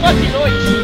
boa noite.